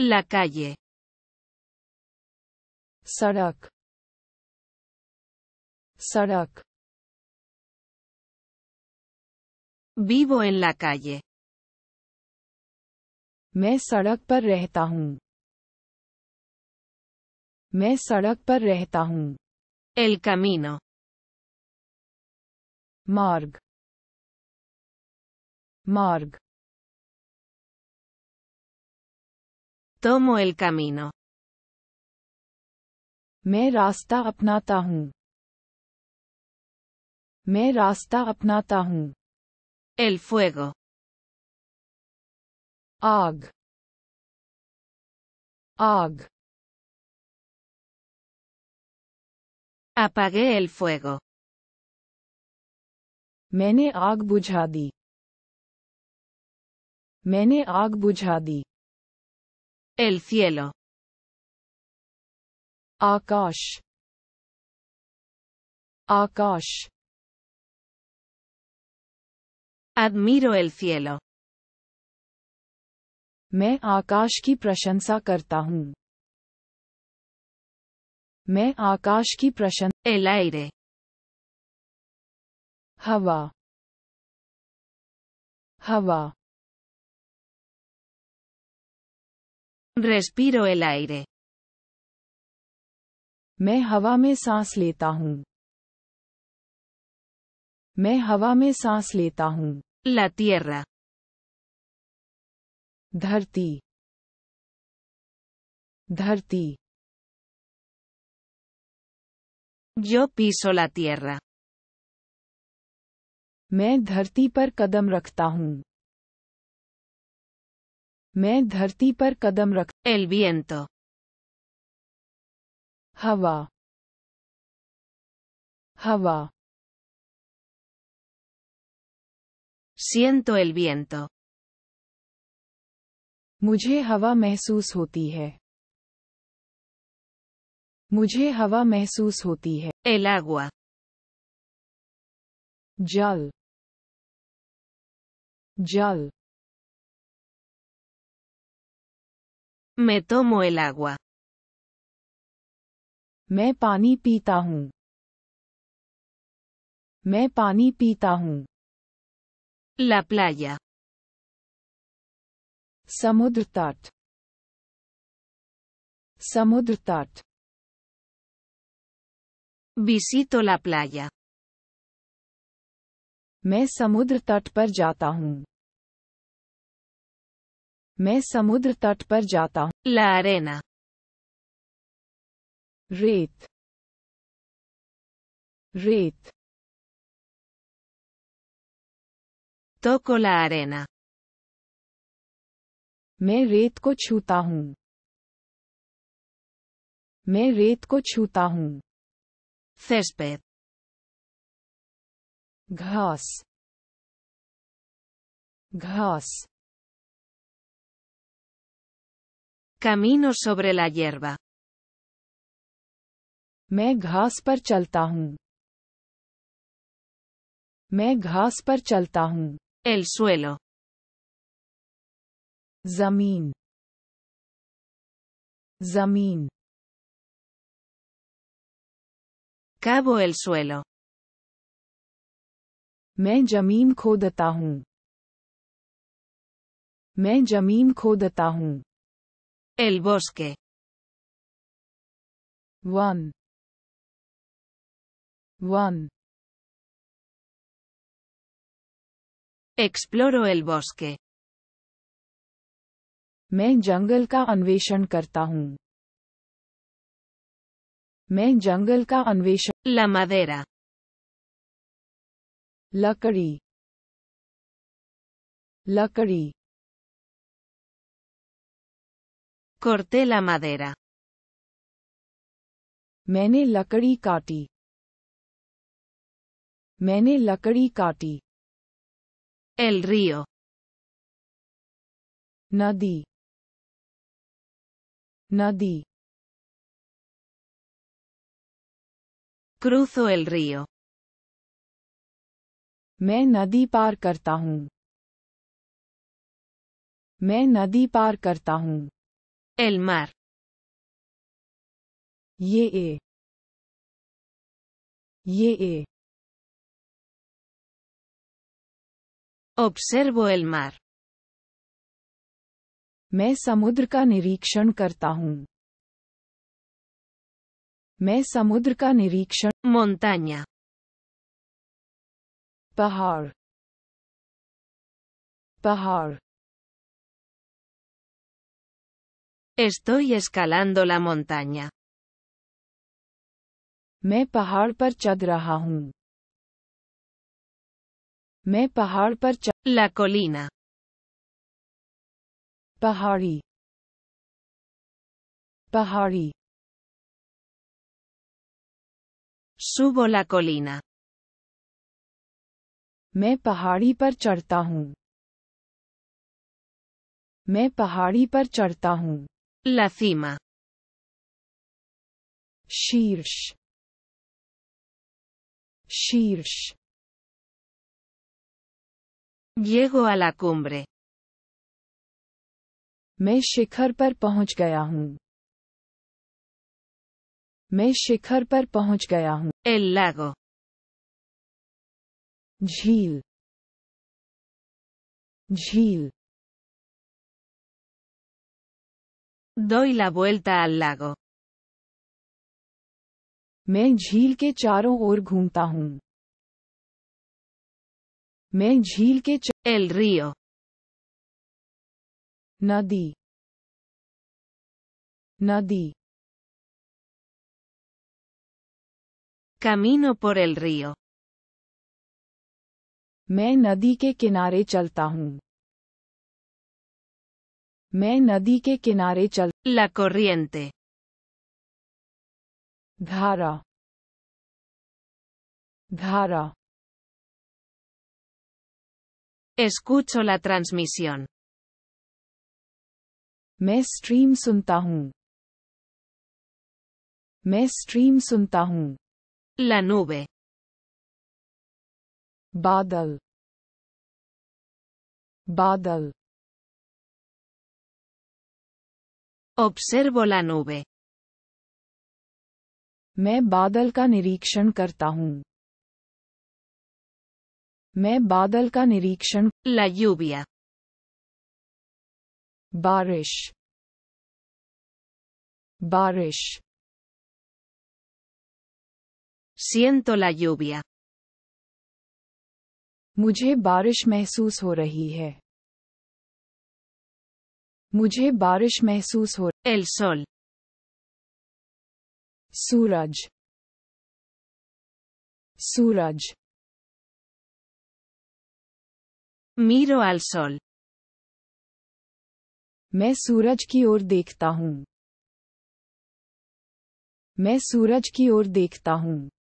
La calle. सड़क सड़क Vivo en la calle. मैं सड़क पर रहता हूँ मैं सड़क पर रहता हूँ El camino. मार्ग मार्ग Tomo el camino. मैं रास्ता अपनाता हूँ मैं रास्ता अपनाता हूँ El fuego. आग आग Apagué el fuego. मैंने आग बुझा दी मैंने आग बुझा दी El cielo. Akash Akash Admiro el cielo. मैं आकाश की प्रशंसा करता हूँ मैं आकाश की प्रशंसा El aire. हवा हवा Respiro el aire. मैं हवा में सांस लेता हूँ मैं हवा में सांस लेता हूँ La tierra. धरती धरती Yo piso la tierra. मैं धरती पर कदम रखता हूँ मैं धरती पर कदम रख El viento. हवा हवा Siento el viento. मुझे हवा महसूस होती है मुझे हवा महसूस होती है El agua. जल जल Me tomo el agua. मैं पानी पीता हूँ मैं पानी पीता हूँ La playa. समुद्र तट समुद्र तट Visito la playa. मैं समुद्र तट पर जाता हूँ मैं समुद्र तट पर जाता हूँ। La arena. रेत। रेत। Toco la arena. मैं रेत को छूता हूँ। मैं रेत को छूता हूँ। Césped. घास। घास। Camino sobre la hierba. मैं घास पर चलता हूँ मैं घास पर चलता हूँ El suelo. ज़मीन ज़मीन Cavo el suelo. मैं ज़मीन खोदता हूँ मैं ज़मीन खोदता हूँ El bosque. वन वन Exploro el bosque. मैं जंगल का अन्वेषण करता हूँ मैं जंगल का अन्वेषण La madera. लकड़ी लकड़ी Corté la madera. मैंने लकड़ी काटी मैंने लकड़ी काटी El río. नदी नदी Cruzo el río. मैं नदी पार करता हूँ मैं नदी पार करता हूँ El mar. ये ए ये ए Observo el mar. मैं समुद्र का निरीक्षण करता हूँ मैं समुद्र का निरीक्षण Montaña. पहाड़ पहाड़ Estoy escalando la montaña. मैं पहाड़ पर चढ़ रहा हूँ मैं पहाड़ पर चढ़ La colina. पहाड़ी पहाड़ी Subo la colina. मैं पहाड़ी पर चढ़ता हूँ मैं पहाड़ी पर चढ़ता हूँ La cima. शीर्ष शीर्ष Llego a la cumbre. मैं शिखर पर पहुँच गया हूँ मैं शिखर पर पहुँच गया हूँ El lago. झील झील doy la vuelta al lago. मैं झील के चारों ओर घूमता हूँ। मैं झील के एल रियो नदी। नदी। कमीनो पर एल रियो मैं नदी के किनारे चलता हूँ। मैं नदी के किनारे चल La corriente. धारा धारा Escucho la transmisión. मैं स्ट्रीम सुनता हूँ मैं स्ट्रीम सुनता हूँ La nube. बादल बादल Observo la nube. मैं बादल का निरीक्षण करता हूँ मैं बादल का निरीक्षण La lluvia. बारिश बारिश Siento la lluvia. मुझे बारिश महसूस हो रही है मुझे बारिश महसूस हो El sol. सूरज। सूरज। Miro al sol. मैं सूरज की ओर देखता हूँ। मैं सूरज की ओर देखता हूँ।